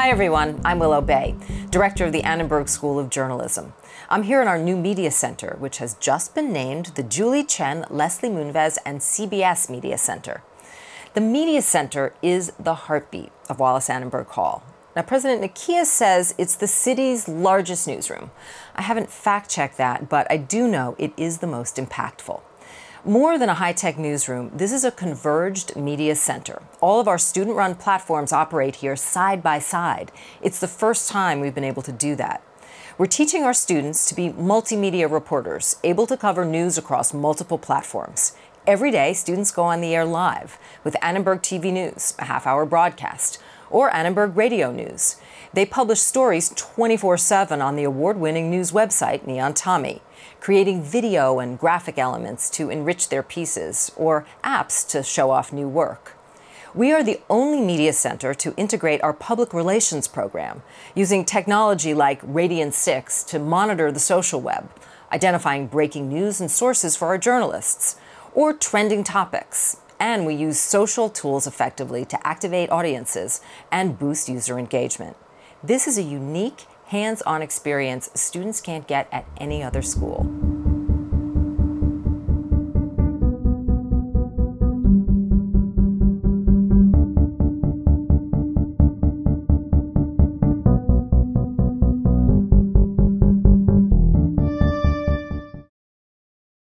Hi, everyone. I'm Willow Bay, director of the Annenberg School of Journalism. I'm here in our new media center, which has just been named the Julie Chen, Leslie Moonves, and CBS Media Center. The Media Center is the heartbeat of Wallis Annenberg Hall. Now, President Nikias says it's the city's largest newsroom. I haven't fact checked that, but I do know it is the most impactful. More than a high tech newsroom, this is a converged media center. All of our student run platforms operate here side by side. It's the first time we've been able to do that. We're teaching our students to be multimedia reporters, able to cover news across multiple platforms. Every day, students go on the air live with Annenberg TV News, a half hour broadcast, or Annenberg Radio News. They publish stories 24 7 on the award winning news website, Neon Tommy creating video and graphic elements to enrich their pieces, or apps to show off new work. We are the only media center to integrate our public relations program, using technology like Radian 6 to monitor the social web, identifying breaking news and sources for our journalists, or trending topics. And we use social tools effectively to activate audiences and boost user engagement. This is a unique hands on experience students can't get at any other school.